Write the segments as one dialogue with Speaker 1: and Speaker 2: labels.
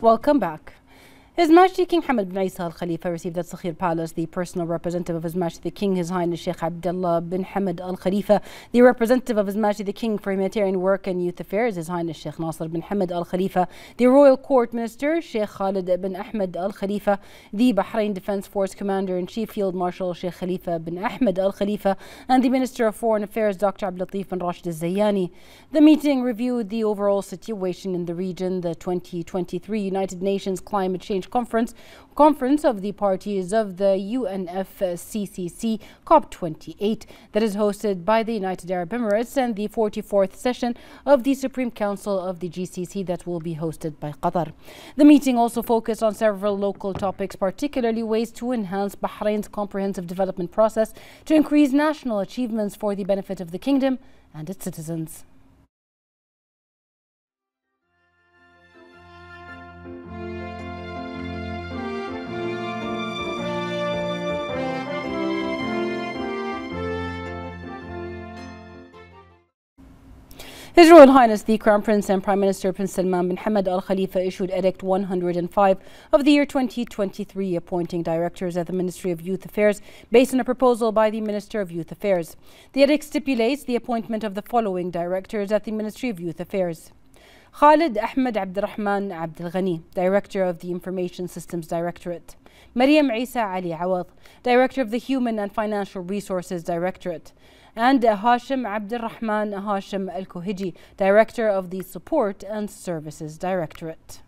Speaker 1: Welcome back. His Majesty King Hamad bin Isa Al Khalifa received at Sakhir Palace the personal representative of His Majesty the King, His Highness Sheikh Abdullah bin Hamad Al Khalifa, the representative of His Majesty the King for Humanitarian Work and Youth Affairs, His Highness Sheikh Nasser bin Hamad Al Khalifa, the Royal Court Minister Sheikh Khalid bin Ahmed Al Khalifa, the Bahrain Defense Force Commander in Chief Field Marshal Sheikh Khalifa bin Ahmed Al Khalifa, and the Minister of Foreign Affairs Dr. Abdul Latif bin Rashid Al Zayani. The meeting reviewed the overall situation in the region, the 2023 United Nations Climate Change Conference conference of the parties of the UNFCCC COP28 that is hosted by the United Arab Emirates and the 44th session of the Supreme Council of the GCC that will be hosted by Qatar. The meeting also focused on several local topics, particularly ways to enhance Bahrain's comprehensive development process to increase national achievements for the benefit of the kingdom and its citizens. His Royal Highness the Crown Prince and Prime Minister Prince Salman bin Hamad Al Khalifa issued Edict 105 of the year 2023 appointing directors at the Ministry of Youth Affairs based on a proposal by the Minister of Youth Affairs. The edict stipulates the appointment of the following directors at the Ministry of Youth Affairs. Khalid Ahmed Abdurrahman Abdul Ghani, Director of the Information Systems Directorate. Mariam Isa Ali Awad, Director of the Human and Financial Resources Directorate and Hashim Abdurrahman Hashim Al Kohiji, Director of the Support and Services Directorate.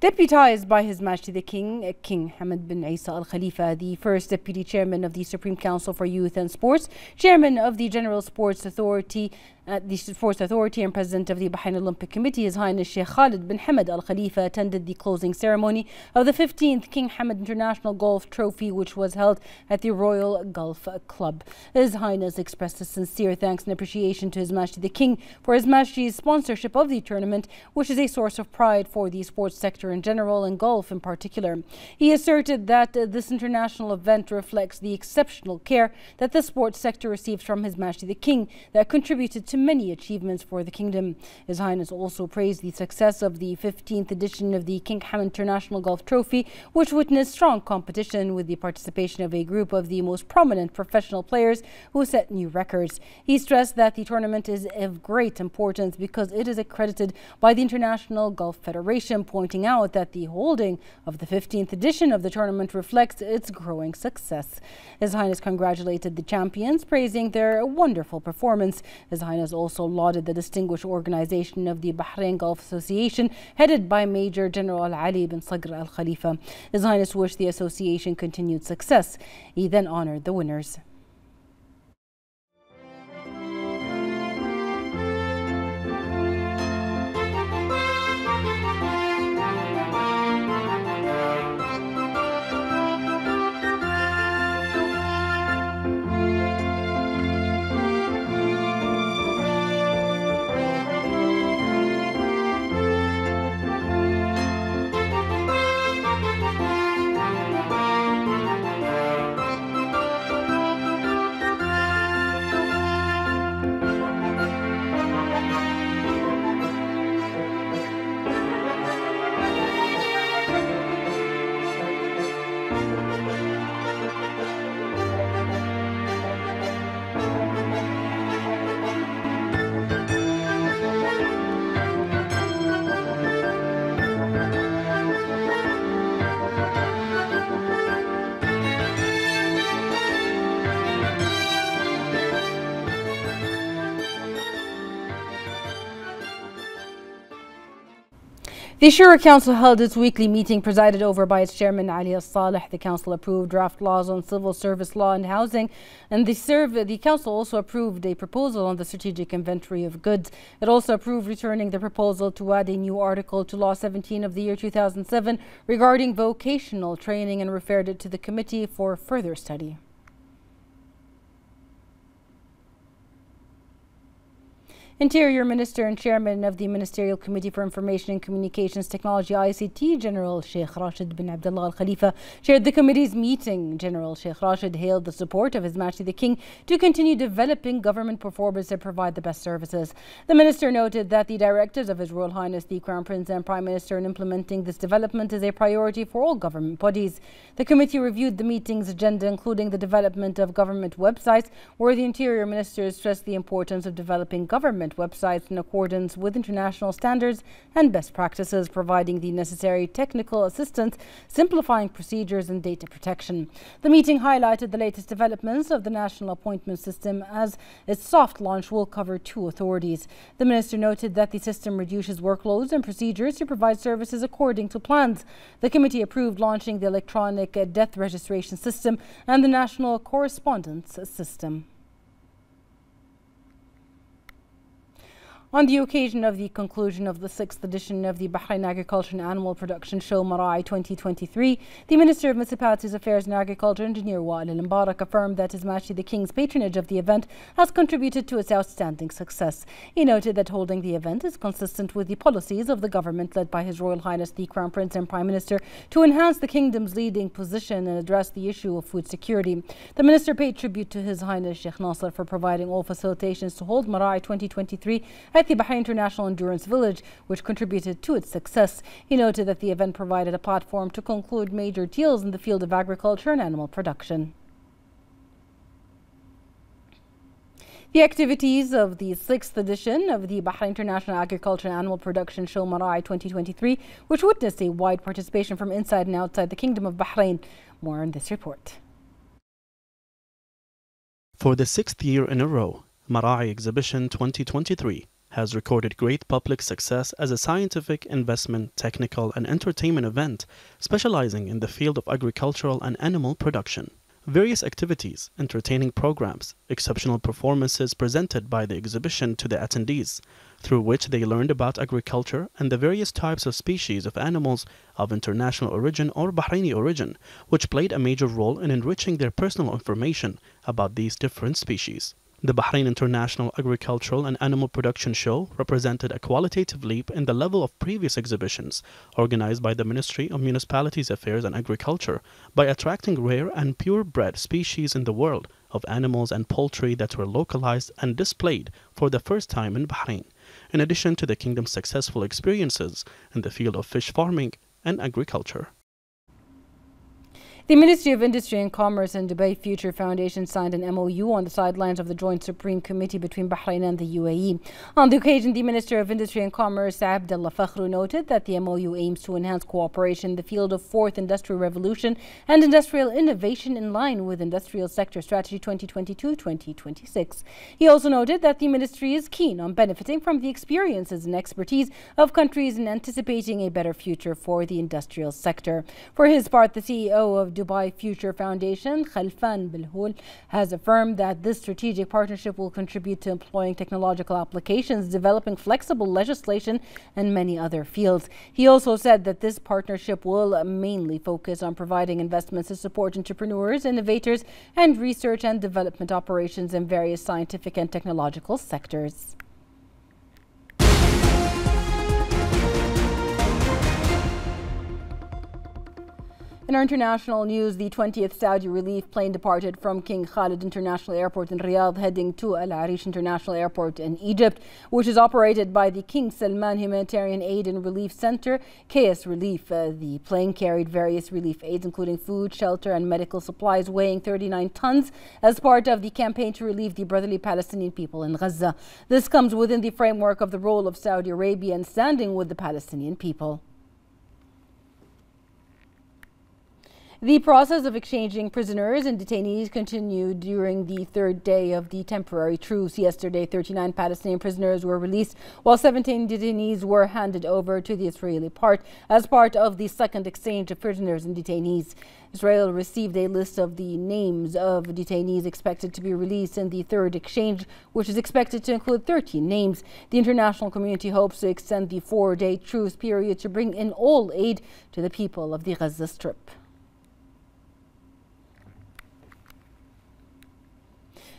Speaker 1: Deputized by His Majesty the King, King Hamad bin Isa Al Khalifa, the first Deputy Chairman of the Supreme Council for Youth and Sports, Chairman of the General Sports Authority, uh, the Sports Authority and President of the Bahrain Olympic Committee, His Highness Sheikh Khalid bin Hamad Al Khalifa, attended the closing ceremony of the 15th King Hamad International Golf Trophy, which was held at the Royal Golf Club. His Highness expressed a sincere thanks and appreciation to His Majesty the King for His Majesty's sponsorship of the tournament, which is a source of pride for the sports sector in general and golf in particular. He asserted that uh, this international event reflects the exceptional care that the sports sector receives from His Majesty the King that contributed to many achievements for the kingdom. His Highness also praised the success of the 15th edition of the King Hamad International Golf Trophy, which witnessed strong competition with the participation of a group of the most prominent professional players who set new records. He stressed that the tournament is of great importance because it is accredited by the International Golf Federation, pointing out that the holding of the 15th edition of the tournament reflects its growing success. His Highness congratulated the champions, praising their wonderful performance. His Highness has also lauded the distinguished organization of the Bahrain Golf Association, headed by Major General Ali bin Sagr Al Khalifa. His Highness wished the association continued success. He then honored the winners. The Shura Council held its weekly meeting presided over by its chairman Ali Al Saleh. The council approved draft laws on civil service law and housing, and the, the council also approved a proposal on the strategic inventory of goods. It also approved returning the proposal to add a new article to Law 17 of the year 2007 regarding vocational training and referred it to the committee for further study. Interior Minister and Chairman of the Ministerial Committee for Information and Communications Technology ICT, General Sheikh Rashid bin Abdullah Al Khalifa, chaired the committee's meeting. General Sheikh Rashid hailed the support of His Majesty the King to continue developing government performance and provide the best services. The minister noted that the directives of His Royal Highness the Crown Prince and Prime Minister in implementing this development is a priority for all government bodies. The committee reviewed the meeting's agenda, including the development of government websites, where the Interior Minister stressed the importance of developing government websites in accordance with international standards and best practices, providing the necessary technical assistance, simplifying procedures and data protection. The meeting highlighted the latest developments of the national appointment system as its soft launch will cover two authorities. The minister noted that the system reduces workloads and procedures to provide services according to plans. The committee approved launching the electronic death registration system and the national correspondence system. On the occasion of the conclusion of the sixth edition of the Bahrain Agriculture and Animal Production Show Marai 2023, the Minister of Municipalities Affairs and Agriculture, Engineer Wael Al Mubarak, affirmed that His Majesty the King's patronage of the event has contributed to its outstanding success. He noted that holding the event is consistent with the policies of the government led by His Royal Highness the Crown Prince and Prime Minister to enhance the kingdom's leading position and address the issue of food security. The Minister paid tribute to His Highness Sheikh Nasser for providing all facilitations to hold Marai 2023 at the Bahrain International Endurance Village, which contributed to its success. He noted that the event provided a platform to conclude major deals in the field of agriculture and animal production. The activities of the sixth edition of the Bahrain International Agriculture and Animal Production Show Marai 2023, which witnessed a wide participation from inside and outside the Kingdom of Bahrain. More in this report.
Speaker 2: For the sixth year in a row, Marai Exhibition 2023 has recorded great public success as a scientific, investment, technical, and entertainment event specializing in the field of agricultural and animal production. Various activities, entertaining programs, exceptional performances presented by the exhibition to the attendees, through which they learned about agriculture and the various types of species of animals of international origin or Bahraini origin, which played a major role in enriching their personal information about these different species. The Bahrain International Agricultural and Animal Production Show represented a qualitative leap in the level of previous exhibitions organized by the Ministry of Municipalities Affairs and Agriculture by attracting rare and purebred species in the world of animals and poultry that were localized and displayed for the first time in Bahrain, in addition to the kingdom's successful experiences in the field of fish farming and agriculture.
Speaker 1: The Ministry of Industry and Commerce and Dubai Future Foundation signed an MOU on the sidelines of the Joint Supreme Committee between Bahrain and the UAE. On the occasion, the Minister of Industry and Commerce, Abdullah Fakhro, noted that the MOU aims to enhance cooperation in the field of fourth industrial revolution and industrial innovation in line with Industrial Sector Strategy 2022-2026. He also noted that the ministry is keen on benefiting from the experiences and expertise of countries in anticipating a better future for the industrial sector. For his part, the CEO of Dubai Future Foundation, Khalfan Belhoul, has affirmed that this strategic partnership will contribute to employing technological applications, developing flexible legislation, and many other fields. He also said that this partnership will mainly focus on providing investments to support entrepreneurs, innovators, and research and development operations in various scientific and technological sectors. In our international news, the 20th Saudi relief plane departed from King Khalid International Airport in Riyadh, heading to Al Arish International Airport in Egypt, which is operated by the King Salman Humanitarian Aid and Relief Center, KS Relief. Uh, the plane carried various relief aids, including food, shelter, and medical supplies, weighing 39 tons, as part of the campaign to relieve the brotherly Palestinian people in Gaza. This comes within the framework of the role of Saudi Arabia in standing with the Palestinian people. The process of exchanging prisoners and detainees continued during the third day of the temporary truce. Yesterday, 39 Palestinian prisoners were released, while 17 detainees were handed over to the Israeli part as part of the second exchange of prisoners and detainees. Israel received a list of the names of detainees expected to be released in the third exchange, which is expected to include 13 names. The international community hopes to extend the four-day truce period to bring in all aid to the people of the Gaza Strip.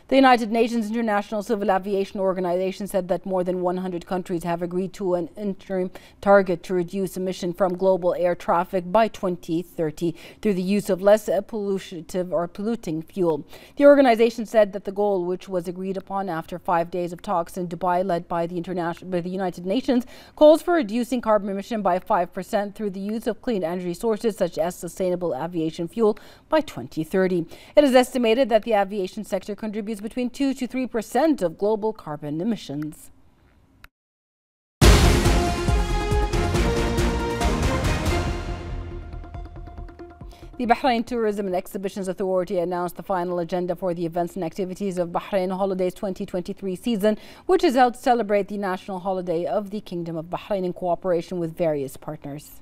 Speaker 1: The United Nations International Civil Aviation Organization said that more than 100 countries have agreed to an interim target to reduce emission from global air traffic by 2030 through the use of less pollutive or polluting fuel. The organization said that the goal, which was agreed upon after five days of talks in Dubai led by the, international, by the United Nations, calls for reducing carbon emission by 5% through the use of clean energy sources such as sustainable aviation fuel by 2030. It is estimated that the aviation sector contributes between 2 to 3 percent of global carbon emissions. The Bahrain Tourism and Exhibitions Authority announced the final agenda for the events and activities of Bahrain Holidays 2023 season, which is held to celebrate the national holiday of the Kingdom of Bahrain in cooperation with various partners.